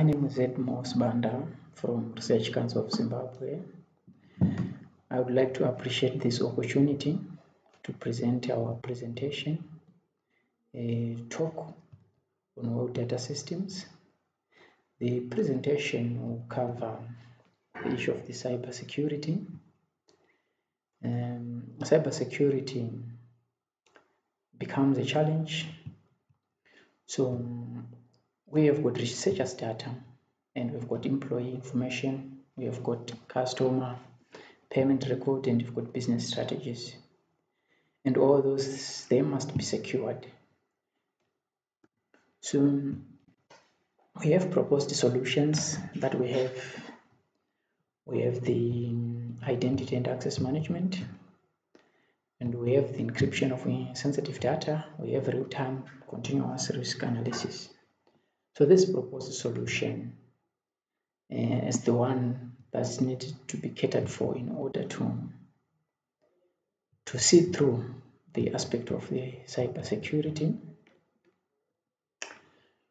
My name is Edmo Banda from Research Council of Zimbabwe. I would like to appreciate this opportunity to present our presentation, a talk on world data systems. The presentation will cover the issue of the cybersecurity. Um, cybersecurity becomes a challenge. So we have got researchers data and we've got employee information, we have got customer payment record and we've got business strategies. And all those, they must be secured. So we have proposed solutions that we have. We have the identity and access management, and we have the encryption of sensitive data. We have real-time continuous risk analysis. So this proposed solution uh, is the one that's needed to be catered for in order to to see through the aspect of the cyber security.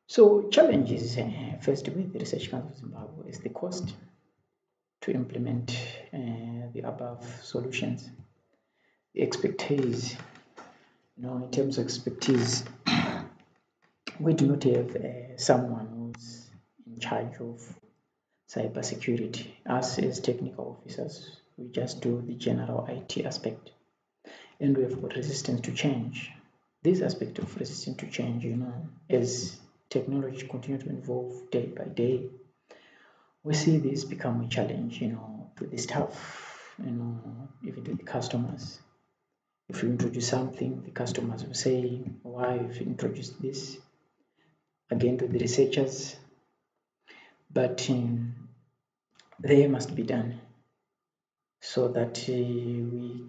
So challenges uh, first with the Research Council of Zimbabwe is the cost to implement uh, the above solutions. The expertise, you know, in terms of expertise, we do not have uh, someone who's in charge of cybersecurity. Us as technical officers, we just do the general IT aspect. And we have got resistance to change. This aspect of resistance to change, you know, as technology continue to evolve day by day, we see this become a challenge, you know, to the staff, you know, even to the customers. If you introduce something, the customers will say, why have you introduced this? Again to the researchers, but um, they must be done so that uh, we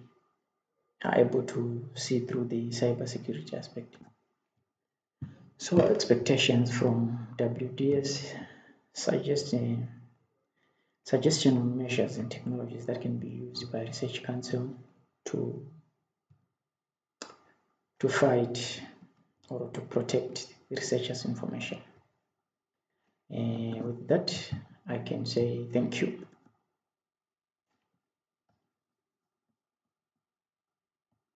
are able to see through the cybersecurity aspect. So expectations from WDS suggest uh, suggestion on measures and technologies that can be used by Research Council to to fight or to protect researchers information. Uh, with that, I can say thank you.